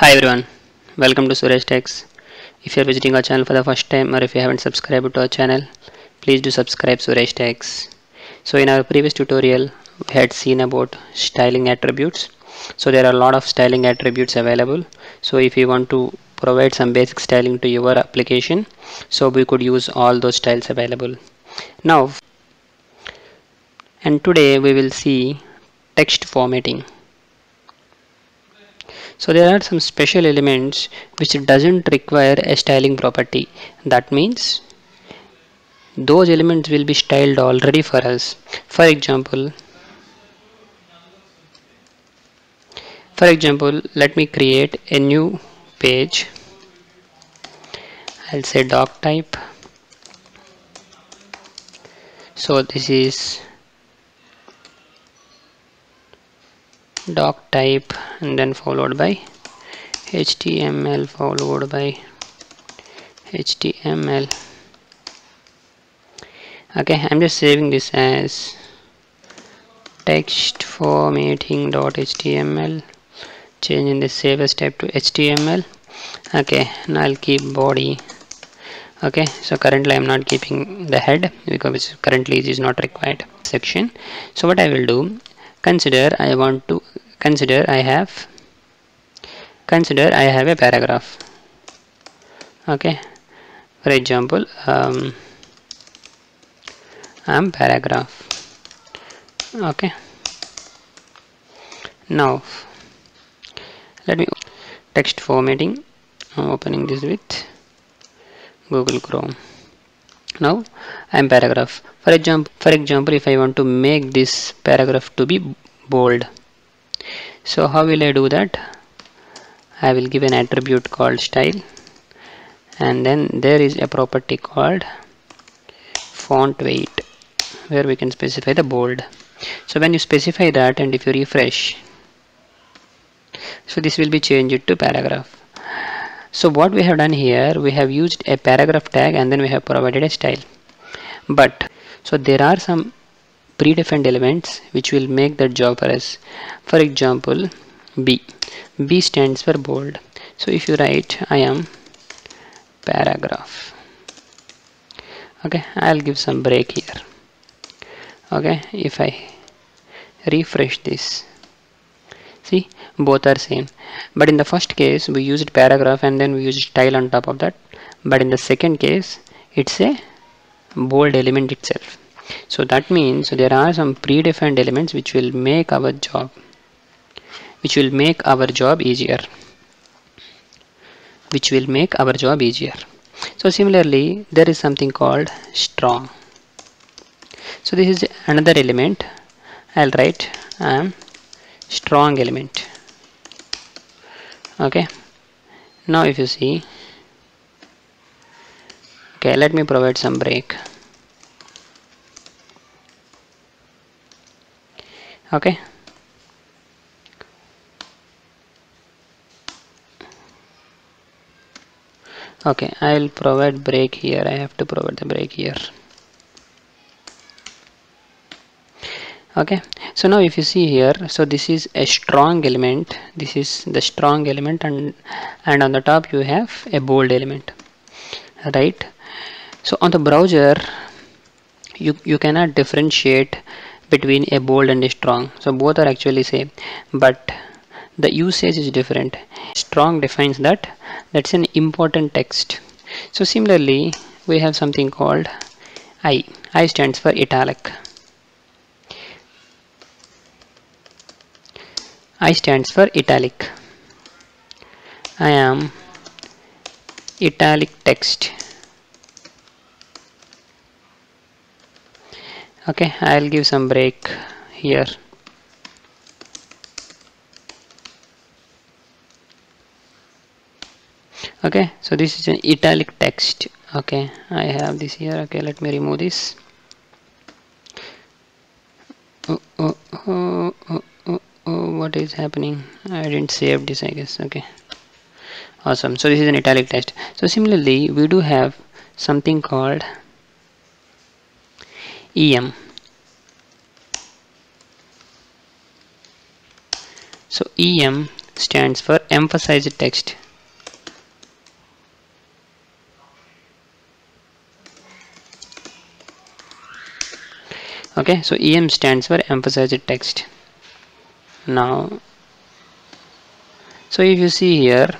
Hi everyone, welcome to Suresh Techs. If you are visiting our channel for the first time or if you haven't subscribed to our channel, please do subscribe Suresh Techs. So in our previous tutorial, we had seen about styling attributes. So there are a lot of styling attributes available. So if you want to provide some basic styling to your application, so we could use all those styles available. Now, and today we will see text formatting so there are some special elements which doesn't require a styling property. That means those elements will be styled already for us. For example for example let me create a new page. I'll say doc type. So this is doc type and then followed by HTML followed by HTML. Okay I'm just saving this as text formatting.html changing the save as type to HTML. Okay now I'll keep body. Okay so currently I'm not keeping the head because currently it is not required section. So what I will do consider I want to consider I have consider I have a paragraph. Okay. For example um, I'm paragraph. Okay. Now let me text formatting. I'm opening this with Google Chrome now I'm paragraph. For example for example if I want to make this paragraph to be bold. So how will I do that? I will give an attribute called style. And then there is a property called font weight where we can specify the bold. So when you specify that and if you refresh so this will be changed to paragraph so what we have done here we have used a paragraph tag and then we have provided a style. But so there are some predefined elements which will make that job for us. For example B. B stands for bold. So if you write I am paragraph. Okay I'll give some break here. Okay if I refresh this see? Both are same. But in the first case we used paragraph and then we used style on top of that. But in the second case it's a bold element itself. So that means there are some predefined elements which will make our job which will make our job easier. Which will make our job easier. So similarly there is something called strong. So this is another element. I'll write um, strong element. Okay. Now if you see okay let me provide some break. Okay. Okay I'll provide break here. I have to provide the break here. Okay so now if you see here so this is a strong element. This is the strong element and and on the top you have a bold element right? So on the browser you you cannot differentiate between a bold and a strong. So both are actually same but the usage is different. Strong defines that. That's an important text. So similarly we have something called I. I stands for italic I stands for italic. I am italic text. Okay I'll give some break here. Okay so this is an italic text. Okay I have this here. Okay let me remove this is happening. I didn't save this I guess. Okay. Awesome. So this is an italic text so similarly we do have something called EM so EM stands for emphasized text. Okay. So em stands for emphasized text now. So if you see here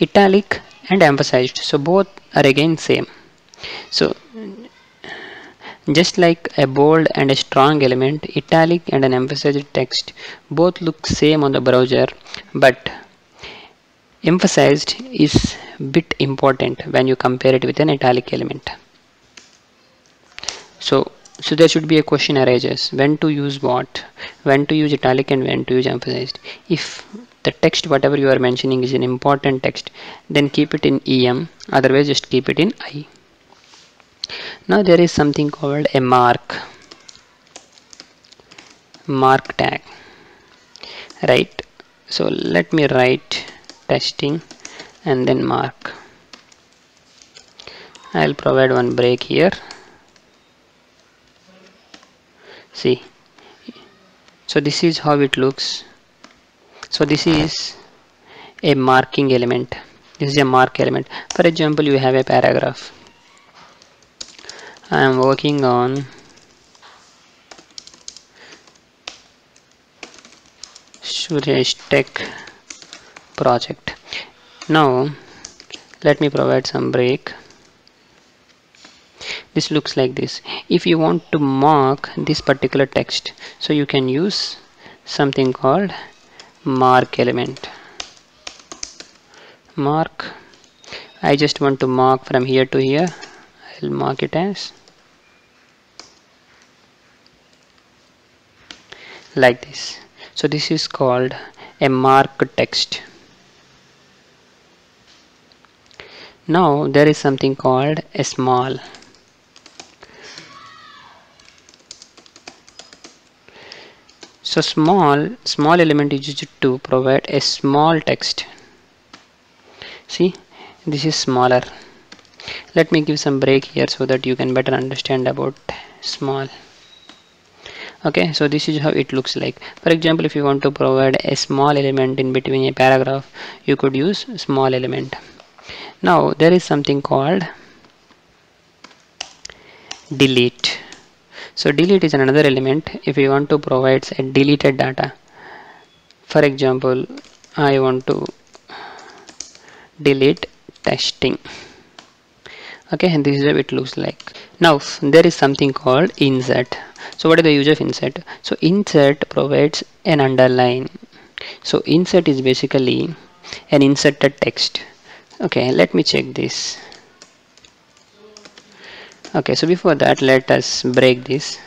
italic and emphasized. So both are again same. So just like a bold and a strong element italic and an emphasized text both look same on the browser but emphasized is bit important when you compare it with an italic element. So so there should be a question arises. When to use what? When to use italic and when to use emphasized? If the text whatever you are mentioning is an important text then keep it in em otherwise just keep it in i. Now there is something called a mark. Mark tag. Right? So let me write testing and then mark. I'll provide one break here see. So this is how it looks. So this is a marking element. This is a mark element. For example you have a paragraph. I am working on Suresh Tech project. Now let me provide some break this looks like this. If you want to mark this particular text so you can use something called mark element. Mark. I just want to mark from here to here. I'll mark it as like this. So this is called a mark text. Now there is something called a small so small small element is used to provide a small text. See this is smaller. Let me give some break here so that you can better understand about small. Okay so this is how it looks like. For example if you want to provide a small element in between a paragraph you could use small element. Now there is something called delete so delete is another element. If you want to provide a deleted data for example I want to delete testing. Okay and this is how it looks like. Now there is something called insert. So what is the use of insert? So insert provides an underline. So insert is basically an inserted text. Okay let me check this okay so before that let us break this.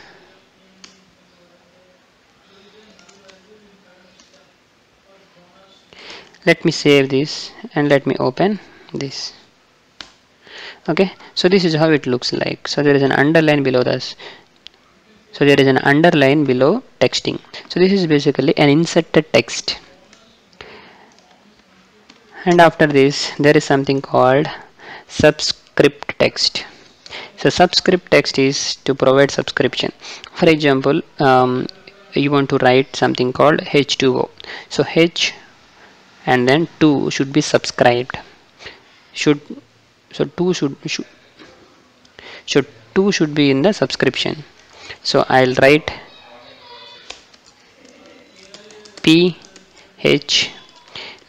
Let me save this and let me open this. Okay so this is how it looks like. So there is an underline below this. So there is an underline below texting. So this is basically an inserted text. And after this there is something called subscript text so subscript text is to provide subscription. For example um, you want to write something called h2o so h and then 2 should be subscribed. Should so 2 should should, should 2 should be in the subscription. So I'll write P H.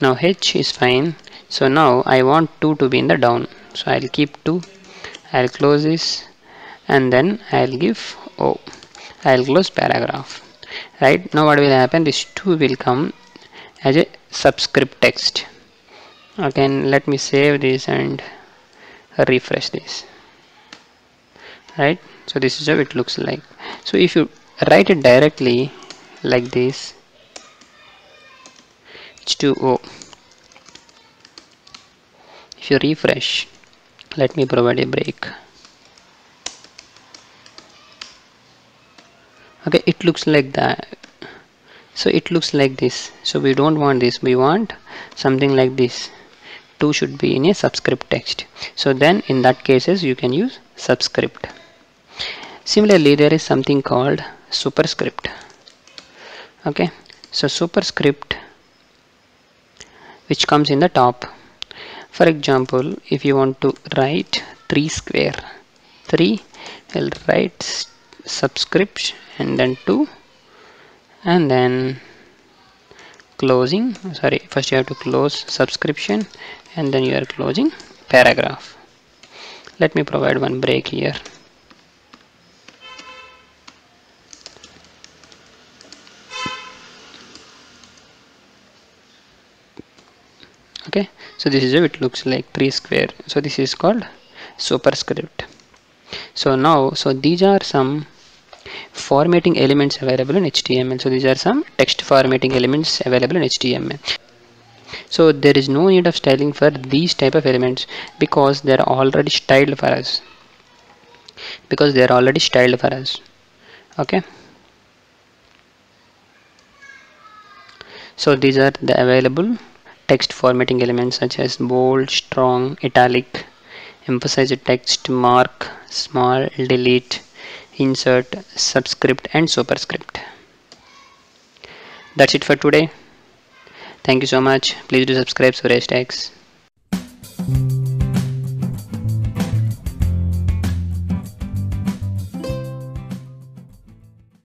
Now H is fine. So now I want 2 to be in the down. So I'll keep 2 I'll close this and then I'll give O I'll close paragraph. Right? Now what will happen? This 2 will come as a subscript text. Again let me save this and refresh this. Right? So this is how it looks like. So if you write it directly like this H2O if you refresh let me provide a break. Okay it looks like that. So it looks like this. So we don't want this. We want something like this. 2 should be in a subscript text. So then in that cases you can use subscript. Similarly there is something called superscript. Okay so superscript which comes in the top for example if you want to write 3 square 3 will write subscript and then 2 and then closing sorry first you have to close subscription and then you are closing paragraph. Let me provide one break here so this is how it looks like 3 square. So this is called superscript. So now so these are some formatting elements available in HTML so these are some text formatting elements available in HTML so there is no need of styling for these type of elements because they are already styled for us. Because they are already styled for us. Okay? So these are the available text formatting elements such as bold, strong, italic, emphasize text, mark, small, delete, insert, subscript and superscript. That's it for today. Thank you so much. Please do subscribe Suresh Techs.